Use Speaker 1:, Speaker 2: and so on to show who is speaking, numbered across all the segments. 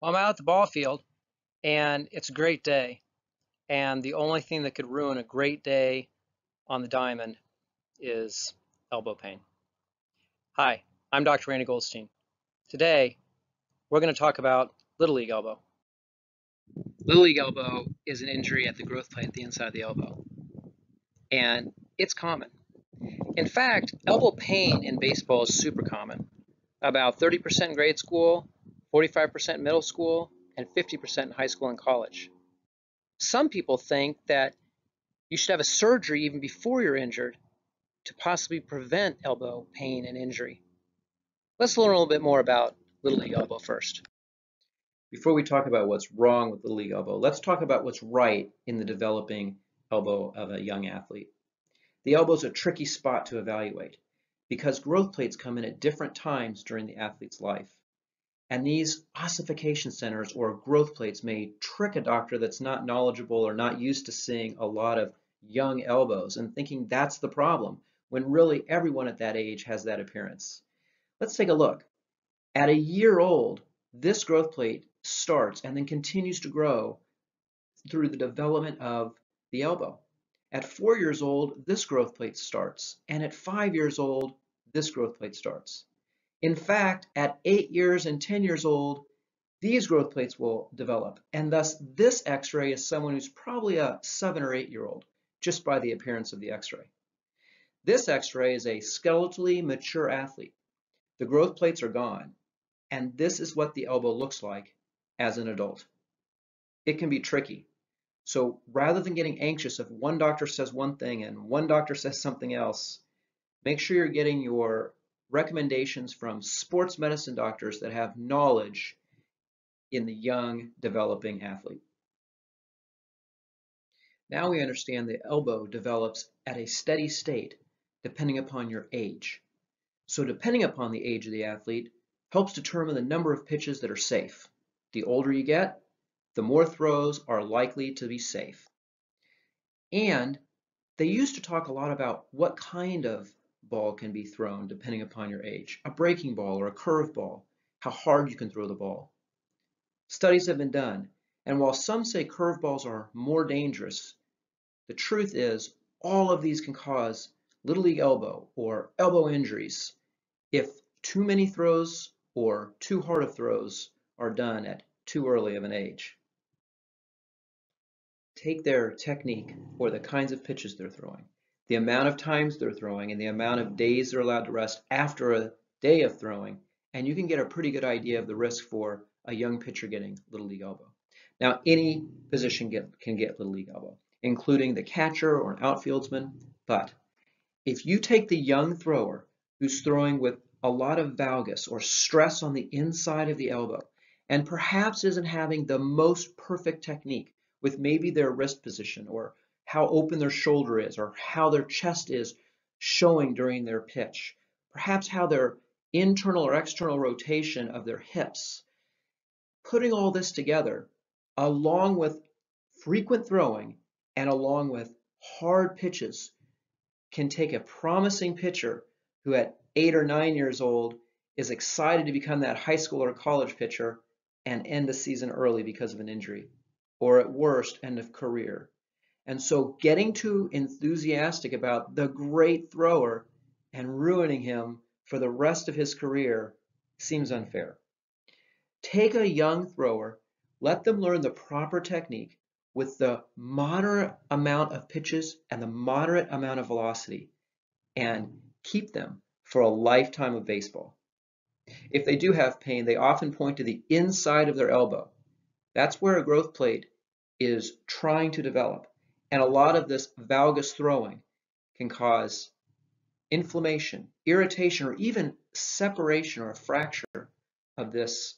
Speaker 1: Well, I'm out at the ball field and it's a great day. And the only thing that could ruin a great day on the diamond is elbow pain. Hi, I'm Dr. Randy Goldstein. Today, we're going to talk about Little League elbow. Little League elbow is an injury at the growth plate at the inside of the elbow. And it's common. In fact, elbow pain in baseball is super common. About 30% grade school, 45% middle school, and 50% in high school and college. Some people think that you should have a surgery even before you're injured to possibly prevent elbow pain and injury. Let's learn a little bit more about Little League elbow first. Before we talk about what's wrong with Little League elbow, let's talk about what's right in the developing elbow of a young athlete. The elbow is a tricky spot to evaluate because growth plates come in at different times during the athlete's life. And these ossification centers or growth plates may trick a doctor that's not knowledgeable or not used to seeing a lot of young elbows and thinking that's the problem, when really everyone at that age has that appearance. Let's take a look. At a year old, this growth plate starts and then continues to grow through the development of the elbow. At four years old, this growth plate starts, and at five years old, this growth plate starts. In fact, at 8 years and 10 years old, these growth plates will develop, and thus this x-ray is someone who's probably a 7 or 8 year old, just by the appearance of the x-ray. This x-ray is a skeletally mature athlete. The growth plates are gone, and this is what the elbow looks like as an adult. It can be tricky. So rather than getting anxious if one doctor says one thing and one doctor says something else, make sure you're getting your recommendations from sports medicine doctors that have knowledge in the young developing athlete. Now we understand the elbow develops at a steady state depending upon your age. So depending upon the age of the athlete helps determine the number of pitches that are safe. The older you get, the more throws are likely to be safe. And they used to talk a lot about what kind of ball can be thrown depending upon your age. A breaking ball or a curve ball, how hard you can throw the ball. Studies have been done, and while some say curve balls are more dangerous, the truth is all of these can cause little league elbow or elbow injuries if too many throws or too hard of throws are done at too early of an age. Take their technique or the kinds of pitches they're throwing the amount of times they're throwing and the amount of days they're allowed to rest after a day of throwing, and you can get a pretty good idea of the risk for a young pitcher getting little league elbow. Now, any position get, can get little league elbow, including the catcher or an outfieldsman, but if you take the young thrower who's throwing with a lot of valgus or stress on the inside of the elbow, and perhaps isn't having the most perfect technique with maybe their wrist position or how open their shoulder is or how their chest is showing during their pitch, perhaps how their internal or external rotation of their hips. Putting all this together, along with frequent throwing and along with hard pitches, can take a promising pitcher who at eight or nine years old is excited to become that high school or college pitcher and end the season early because of an injury, or at worst, end of career. And so getting too enthusiastic about the great thrower and ruining him for the rest of his career seems unfair. Take a young thrower, let them learn the proper technique with the moderate amount of pitches and the moderate amount of velocity and keep them for a lifetime of baseball. If they do have pain, they often point to the inside of their elbow. That's where a growth plate is trying to develop. And a lot of this valgus throwing can cause inflammation, irritation, or even separation or a fracture of this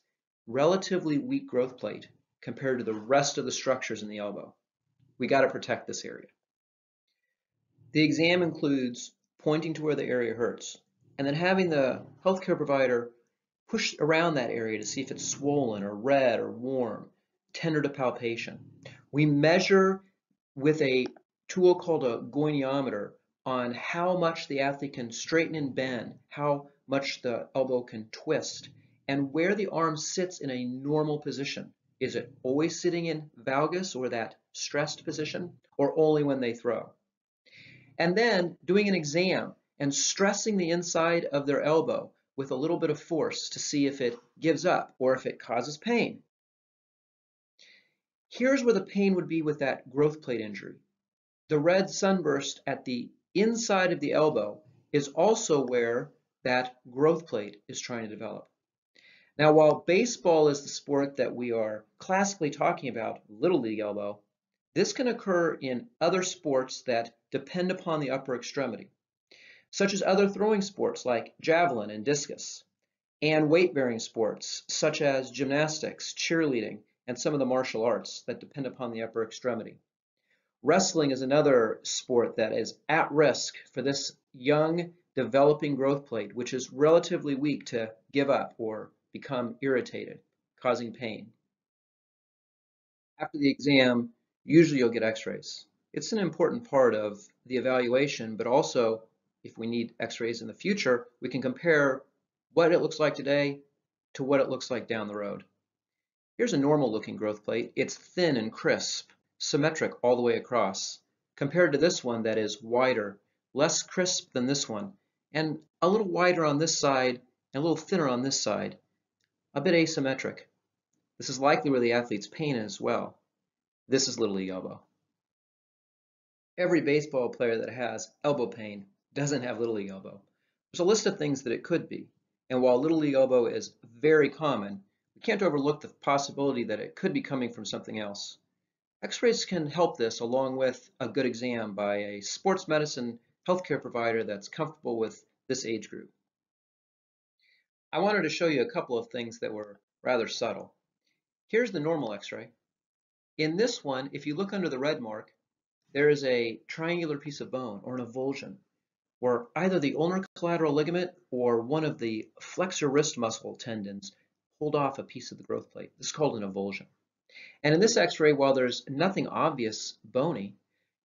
Speaker 1: relatively weak growth plate compared to the rest of the structures in the elbow. We got to protect this area. The exam includes pointing to where the area hurts and then having the healthcare provider push around that area to see if it's swollen or red or warm, tender to palpation. We measure with a tool called a goniometer on how much the athlete can straighten and bend, how much the elbow can twist, and where the arm sits in a normal position. Is it always sitting in valgus or that stressed position or only when they throw? And then doing an exam and stressing the inside of their elbow with a little bit of force to see if it gives up or if it causes pain. Here's where the pain would be with that growth plate injury. The red sunburst at the inside of the elbow is also where that growth plate is trying to develop. Now, while baseball is the sport that we are classically talking about, Little League elbow, this can occur in other sports that depend upon the upper extremity, such as other throwing sports like javelin and discus, and weight-bearing sports such as gymnastics, cheerleading, and some of the martial arts that depend upon the upper extremity. Wrestling is another sport that is at risk for this young developing growth plate, which is relatively weak to give up or become irritated, causing pain. After the exam, usually you'll get x-rays. It's an important part of the evaluation, but also if we need x-rays in the future, we can compare what it looks like today to what it looks like down the road. Here's a normal looking growth plate. It's thin and crisp, symmetric all the way across, compared to this one that is wider, less crisp than this one, and a little wider on this side and a little thinner on this side, a bit asymmetric. This is likely where the athlete's pain is as well. This is Little League elbow. Every baseball player that has elbow pain doesn't have Little League elbow. There's a list of things that it could be, and while Little League elbow is very common, we can't overlook the possibility that it could be coming from something else. X-rays can help this along with a good exam by a sports medicine healthcare provider that's comfortable with this age group. I wanted to show you a couple of things that were rather subtle. Here's the normal X-ray. In this one, if you look under the red mark, there is a triangular piece of bone or an avulsion where either the ulnar collateral ligament or one of the flexor wrist muscle tendons pulled off a piece of the growth plate. This is called an avulsion. And in this x-ray, while there's nothing obvious bony,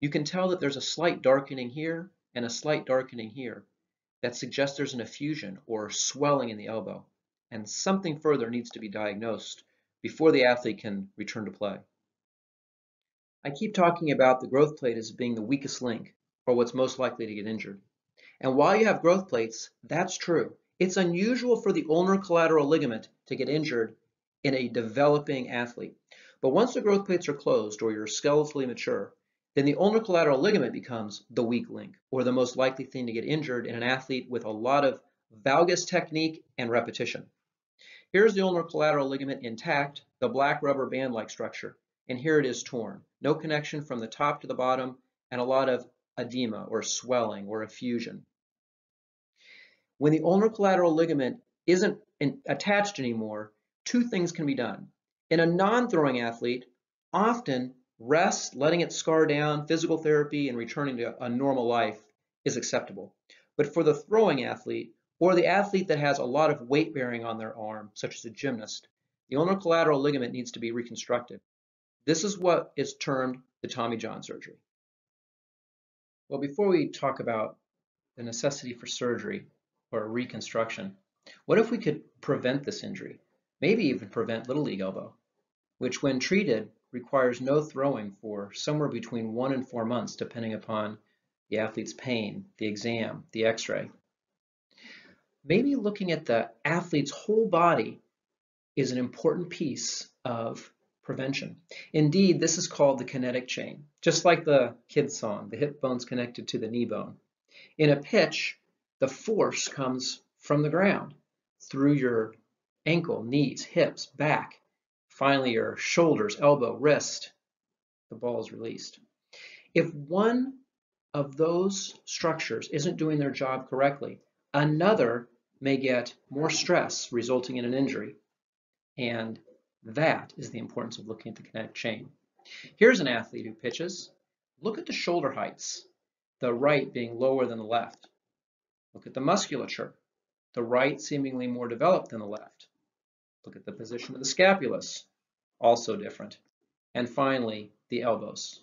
Speaker 1: you can tell that there's a slight darkening here and a slight darkening here that suggests there's an effusion or swelling in the elbow, and something further needs to be diagnosed before the athlete can return to play. I keep talking about the growth plate as being the weakest link, or what's most likely to get injured. And while you have growth plates, that's true. It's unusual for the ulnar collateral ligament to get injured in a developing athlete. But once the growth plates are closed or you're skeletally mature, then the ulnar collateral ligament becomes the weak link or the most likely thing to get injured in an athlete with a lot of valgus technique and repetition. Here's the ulnar collateral ligament intact, the black rubber band-like structure, and here it is torn. No connection from the top to the bottom and a lot of edema or swelling or effusion. When the ulnar collateral ligament isn't attached anymore, two things can be done. In a non-throwing athlete, often rest, letting it scar down, physical therapy, and returning to a normal life is acceptable. But for the throwing athlete, or the athlete that has a lot of weight bearing on their arm, such as a gymnast, the ulnar collateral ligament needs to be reconstructed. This is what is termed the Tommy John surgery. Well, before we talk about the necessity for surgery, or reconstruction. What if we could prevent this injury? Maybe even prevent Little League elbow, which when treated requires no throwing for somewhere between one and four months, depending upon the athlete's pain, the exam, the x-ray. Maybe looking at the athlete's whole body is an important piece of prevention. Indeed, this is called the kinetic chain, just like the kid's song, the hip bone's connected to the knee bone. In a pitch, the force comes from the ground through your ankle, knees, hips, back, finally your shoulders, elbow, wrist. The ball is released. If one of those structures isn't doing their job correctly, another may get more stress, resulting in an injury. And that is the importance of looking at the kinetic chain. Here's an athlete who pitches. Look at the shoulder heights, the right being lower than the left. Look at the musculature, the right seemingly more developed than the left. Look at the position of the scapulus, also different. And finally, the elbows.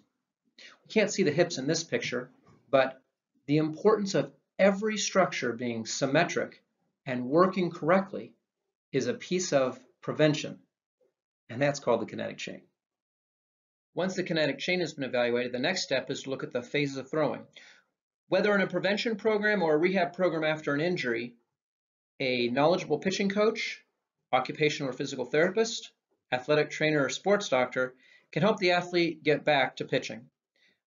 Speaker 1: We can't see the hips in this picture, but the importance of every structure being symmetric and working correctly is a piece of prevention, and that's called the kinetic chain. Once the kinetic chain has been evaluated, the next step is to look at the phases of throwing. Whether in a prevention program or a rehab program after an injury, a knowledgeable pitching coach, occupational or physical therapist, athletic trainer, or sports doctor can help the athlete get back to pitching.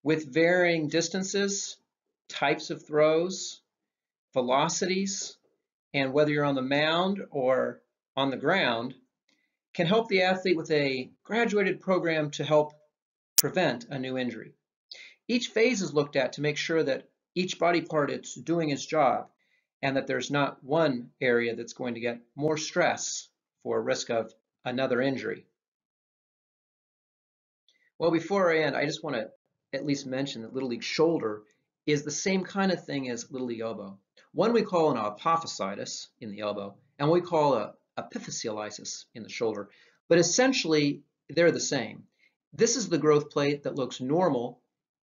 Speaker 1: With varying distances, types of throws, velocities, and whether you're on the mound or on the ground, can help the athlete with a graduated program to help prevent a new injury. Each phase is looked at to make sure that each body part is doing its job and that there's not one area that's going to get more stress for risk of another injury. Well, before I end, I just want to at least mention that Little League shoulder is the same kind of thing as Little League elbow. One we call an apophysitis in the elbow, and we call a epiphysiolysis in the shoulder. But essentially, they're the same. This is the growth plate that looks normal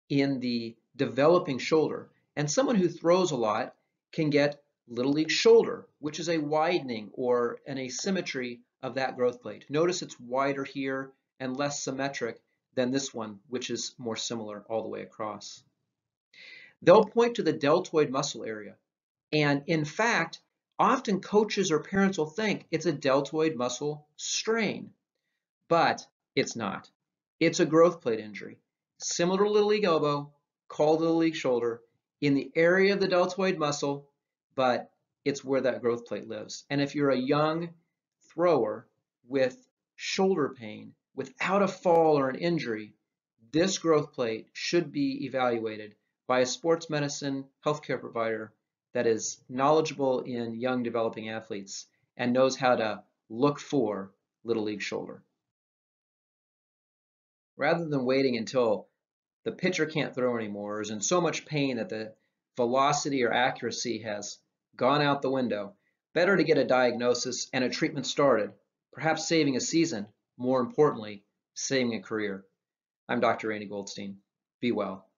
Speaker 1: in the developing shoulder. And someone who throws a lot can get little league shoulder, which is a widening or an asymmetry of that growth plate. Notice it's wider here and less symmetric than this one, which is more similar all the way across. They'll point to the deltoid muscle area. And in fact, often coaches or parents will think it's a deltoid muscle strain, but it's not. It's a growth plate injury, similar to little league elbow, called little league shoulder, in the area of the deltoid muscle, but it's where that growth plate lives. And if you're a young thrower with shoulder pain without a fall or an injury, this growth plate should be evaluated by a sports medicine healthcare provider that is knowledgeable in young developing athletes and knows how to look for little league shoulder. Rather than waiting until the pitcher can't throw anymore or is in so much pain that the velocity or accuracy has gone out the window, better to get a diagnosis and a treatment started, perhaps saving a season, more importantly, saving a career. I'm Dr. Randy Goldstein. Be well.